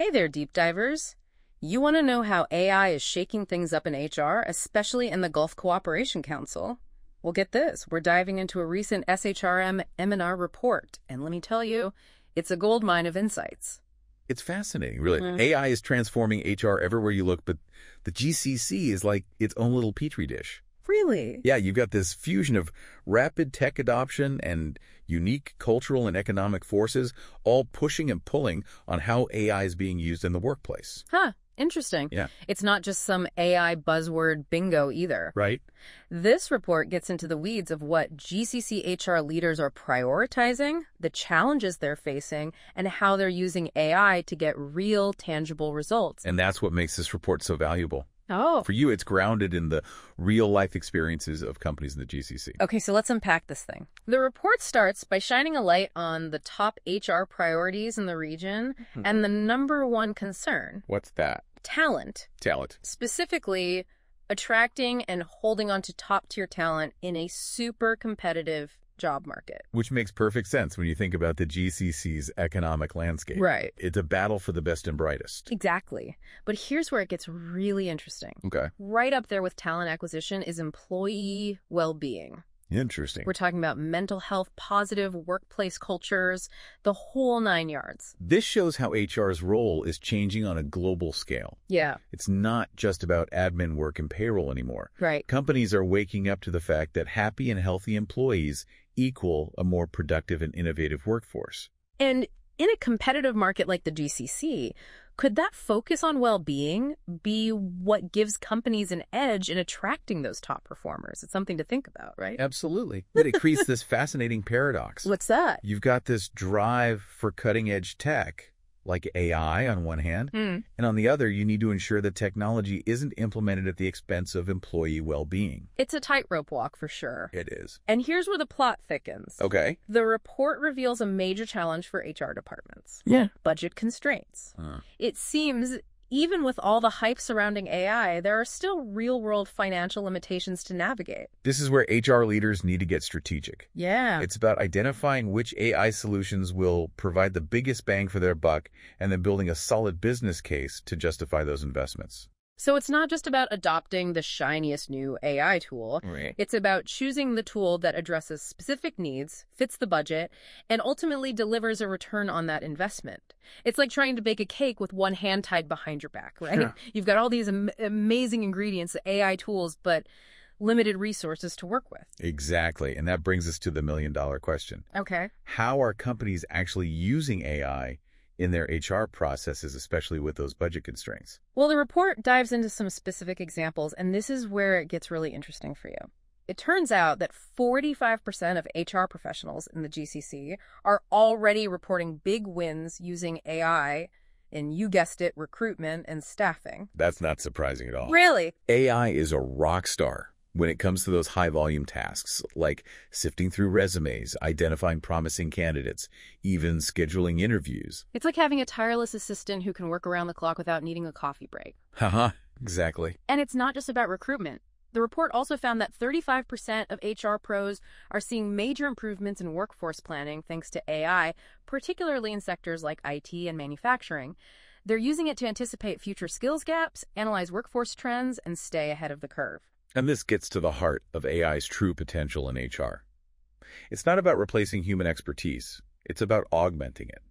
Hey there, deep divers. You want to know how AI is shaking things up in HR, especially in the Gulf Cooperation Council? Well, get this. We're diving into a recent SHRM MENA report, and let me tell you, it's a goldmine of insights. It's fascinating, really. Mm. AI is transforming HR everywhere you look, but the GCC is like its own little petri dish. Really? Yeah, you've got this fusion of rapid tech adoption and unique cultural and economic forces all pushing and pulling on how AI is being used in the workplace. Huh. Interesting. Yeah. It's not just some AI buzzword bingo either. Right? This report gets into the weeds of what GCC HR leaders are prioritizing, the challenges they're facing, and how they're using AI to get real, tangible results. And that's what makes this report so valuable. Oh. For you, it's grounded in the real life experiences of companies in the GCC. Okay, so let's unpack this thing. The report starts by shining a light on the top HR priorities in the region hmm. and the number one concern What's that? talent. Talent. Specifically, attracting and holding on to top tier talent in a super competitive job market. Which makes perfect sense when you think about the GCC's economic landscape. Right. It's a battle for the best and brightest. Exactly. But here's where it gets really interesting. Okay. Right up there with talent acquisition is employee well being. Interesting. We're talking about mental health, positive workplace cultures, the whole nine yards. This shows how HR's role is changing on a global scale. Yeah, It's not just about admin work and payroll anymore. right. Companies are waking up to the fact that happy and healthy employees equal a more productive and innovative workforce. And in a competitive market like the GCC, could that focus on well being be what gives companies an edge in attracting those top performers? It's something to think about, right? Absolutely. But it creates this fascinating paradox. What's that? You've got this drive for cutting edge tech, like AI on one hand, Hmm. and on the other, you need to ensure that technology isn't implemented at the expense of employee well being. It's a tightrope walk for sure. It is. And here's where the plot thickens. Okay. The report reveals a major challenge for HR departments Yeah. budget constraints. Huh. It seems, even with all the hype surrounding AI, there are still real world financial limitations to navigate. This is where HR leaders need to get strategic. Yeah. It's about identifying which AI solutions will provide the biggest bang for their buck and then building a solid business case to justify those investments. So it's not just about adopting the shiniest new AI tool. Right. It's about choosing the tool that addresses specific needs, fits the budget, and ultimately delivers a return on that investment. It's like trying to bake a cake with one hand tied behind your back, right? Sure. You've got all these am- amazing ingredients, AI tools, but limited resources to work with. Exactly. And that brings us to the million dollar question. Okay. How are companies actually using AI in their HR processes, especially with those budget constraints? Well, the report dives into some specific examples, and this is where it gets really interesting for you. It turns out that 45% of HR professionals in the GCC are already reporting big wins using AI in, you guessed it, recruitment and staffing. That's not surprising at all. Really? AI is a rock star when it comes to those high volume tasks like sifting through resumes, identifying promising candidates, even scheduling interviews. It's like having a tireless assistant who can work around the clock without needing a coffee break. Haha, exactly. And it's not just about recruitment. The report also found that 35% of HR pros are seeing major improvements in workforce planning thanks to AI, particularly in sectors like IT and manufacturing. They're using it to anticipate future skills gaps, analyze workforce trends, and stay ahead of the curve. And this gets to the heart of AI's true potential in HR. It's not about replacing human expertise. It's about augmenting it.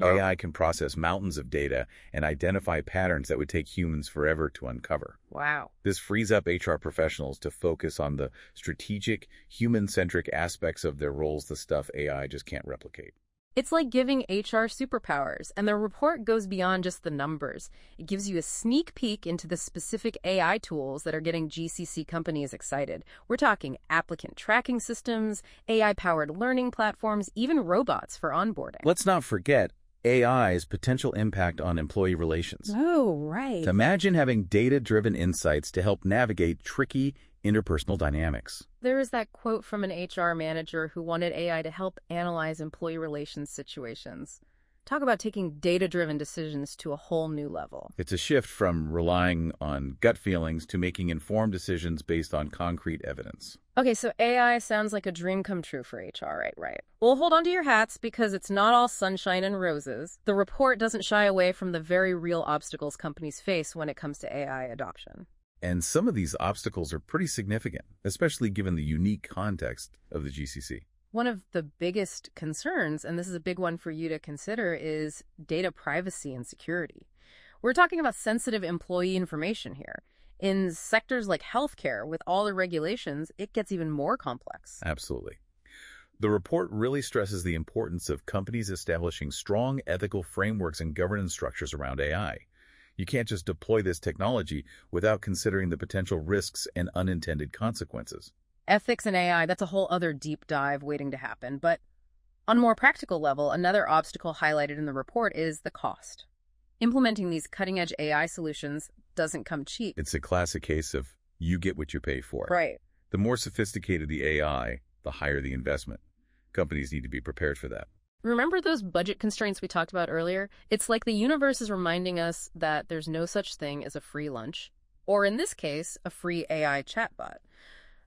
Oh. AI can process mountains of data and identify patterns that would take humans forever to uncover. Wow. This frees up HR professionals to focus on the strategic, human-centric aspects of their roles, the stuff AI just can't replicate. It's like giving HR superpowers, and the report goes beyond just the numbers. It gives you a sneak peek into the specific AI tools that are getting GCC companies excited. We're talking applicant tracking systems, AI powered learning platforms, even robots for onboarding. Let's not forget AI's potential impact on employee relations. Oh, right. Imagine having data-driven insights to help navigate tricky interpersonal dynamics. There is that quote from an HR manager who wanted AI to help analyze employee relations situations. Talk about taking data-driven decisions to a whole new level. It's a shift from relying on gut feelings to making informed decisions based on concrete evidence. Okay, so AI sounds like a dream come true for HR, right? Right. Well, hold on to your hats because it's not all sunshine and roses. The report doesn't shy away from the very real obstacles companies face when it comes to AI adoption. And some of these obstacles are pretty significant, especially given the unique context of the GCC. One of the biggest concerns, and this is a big one for you to consider, is data privacy and security. We're talking about sensitive employee information here. In sectors like healthcare, with all the regulations, it gets even more complex. Absolutely. The report really stresses the importance of companies establishing strong ethical frameworks and governance structures around AI. You can't just deploy this technology without considering the potential risks and unintended consequences. Ethics and AI, that's a whole other deep dive waiting to happen. But on a more practical level, another obstacle highlighted in the report is the cost. Implementing these cutting edge AI solutions doesn't come cheap. It's a classic case of you get what you pay for. Right. The more sophisticated the AI, the higher the investment. Companies need to be prepared for that. Remember those budget constraints we talked about earlier? It's like the universe is reminding us that there's no such thing as a free lunch, or in this case, a free AI chatbot.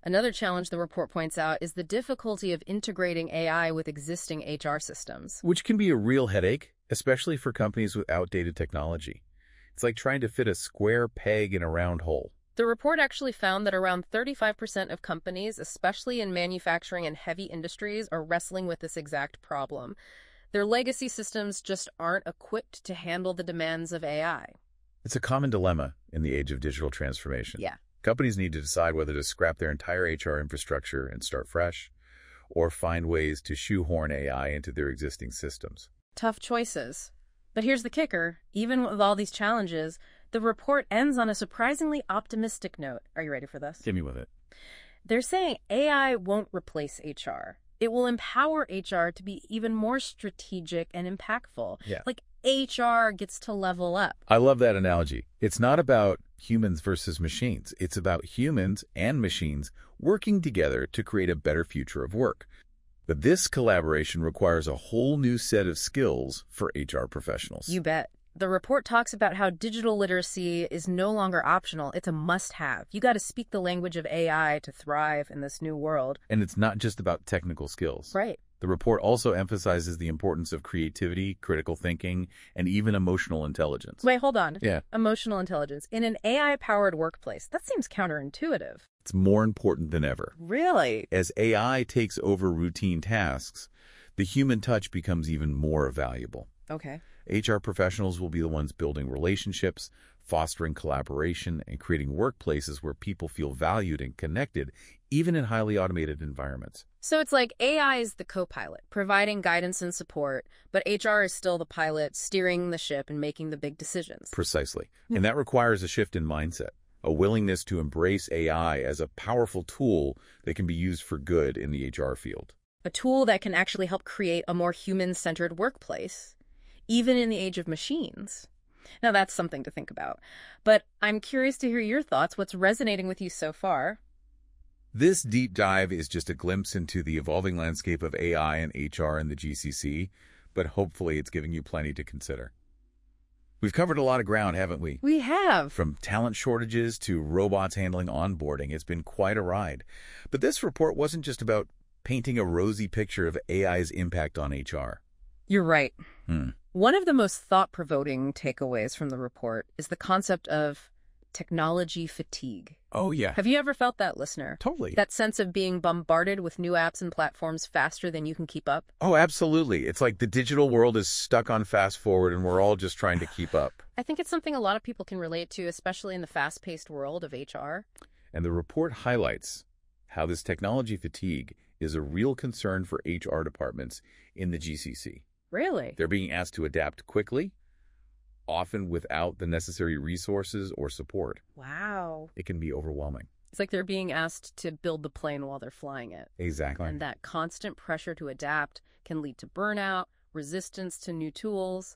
Another challenge the report points out is the difficulty of integrating AI with existing HR systems. Which can be a real headache, especially for companies with outdated technology. It's like trying to fit a square peg in a round hole. The report actually found that around 35% of companies, especially in manufacturing and heavy industries, are wrestling with this exact problem. Their legacy systems just aren't equipped to handle the demands of AI. It's a common dilemma in the age of digital transformation. Yeah. Companies need to decide whether to scrap their entire HR infrastructure and start fresh, or find ways to shoehorn AI into their existing systems. Tough choices. But here's the kicker even with all these challenges, the report ends on a surprisingly optimistic note. Are you ready for this? Hit me with it. They're saying AI won't replace HR. It will empower HR to be even more strategic and impactful. Yeah. Like HR gets to level up. I love that analogy. It's not about humans versus machines. It's about humans and machines working together to create a better future of work. But this collaboration requires a whole new set of skills for HR professionals. You bet. The report talks about how digital literacy is no longer optional. It's a must have. You got to speak the language of AI to thrive in this new world. And it's not just about technical skills. Right. The report also emphasizes the importance of creativity, critical thinking, and even emotional intelligence. Wait, hold on. Yeah. Emotional intelligence. In an AI powered workplace, that seems counterintuitive. It's more important than ever. Really? As AI takes over routine tasks, the human touch becomes even more valuable. Okay. HR professionals will be the ones building relationships, fostering collaboration, and creating workplaces where people feel valued and connected, even in highly automated environments. So it's like AI is the co pilot, providing guidance and support, but HR is still the pilot, steering the ship and making the big decisions. Precisely. And that requires a shift in mindset, a willingness to embrace AI as a powerful tool that can be used for good in the HR field. A tool that can actually help create a more human centered workplace, even in the age of machines. Now, that's something to think about. But I'm curious to hear your thoughts. What's resonating with you so far? This deep dive is just a glimpse into the evolving landscape of AI and HR in the GCC, but hopefully it's giving you plenty to consider. We've covered a lot of ground, haven't we? We have. From talent shortages to robots handling onboarding, it's been quite a ride. But this report wasn't just about painting a rosy picture of AI's impact on HR. You're right. Hmm. One of the most thought provoking takeaways from the report is the concept of technology fatigue. Oh, yeah. Have you ever felt that, listener? Totally. That sense of being bombarded with new apps and platforms faster than you can keep up? Oh, absolutely. It's like the digital world is stuck on fast forward and we're all just trying to keep up. I think it's something a lot of people can relate to, especially in the fast paced world of HR. And the report highlights how this technology fatigue is a real concern for HR departments in the GCC. Really? They're being asked to adapt quickly, often without the necessary resources or support. Wow. It can be overwhelming. It's like they're being asked to build the plane while they're flying it. Exactly. And that constant pressure to adapt can lead to burnout, resistance to new tools,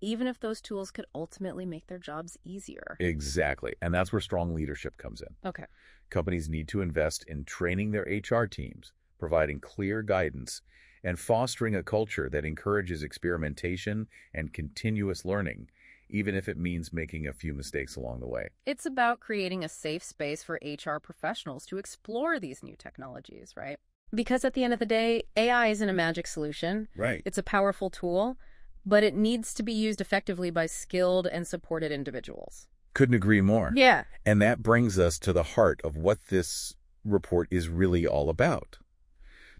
even if those tools could ultimately make their jobs easier. Exactly. And that's where strong leadership comes in. Okay. Companies need to invest in training their HR teams, providing clear guidance, and fostering a culture that encourages experimentation and continuous learning, even if it means making a few mistakes along the way. It's about creating a safe space for HR professionals to explore these new technologies, right? Because at the end of the day, AI isn't a magic solution. Right. It's a powerful tool, but it needs to be used effectively by skilled and supported individuals. Couldn't agree more. Yeah. And that brings us to the heart of what this report is really all about.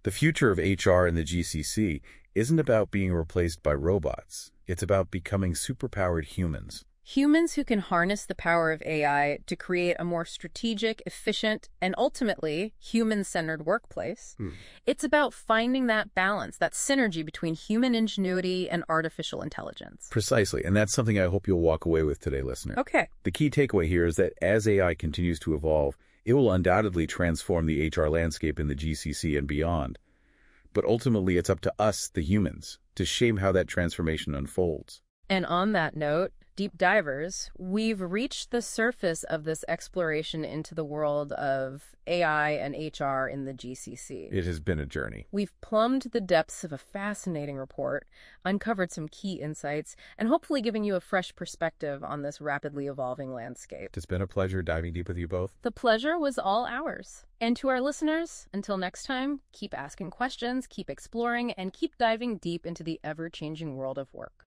The future of HR in the GCC isn't about being replaced by robots. It's about becoming superpowered humans. Humans who can harness the power of AI to create a more strategic, efficient, and ultimately human-centered workplace. Hmm. It's about finding that balance, that synergy between human ingenuity and artificial intelligence. Precisely. And that's something I hope you'll walk away with today, listener. Okay. The key takeaway here is that as AI continues to evolve, it will undoubtedly transform the HR landscape in the GCC and beyond. But ultimately, it's up to us, the humans, to shape how that transformation unfolds. And on that note, deep divers, we've reached the surface of this exploration into the world of AI and HR in the GCC. It has been a journey. We've plumbed the depths of a fascinating report, uncovered some key insights, and hopefully given you a fresh perspective on this rapidly evolving landscape. It's been a pleasure diving deep with you both. The pleasure was all ours. And to our listeners, until next time, keep asking questions, keep exploring, and keep diving deep into the ever changing world of work.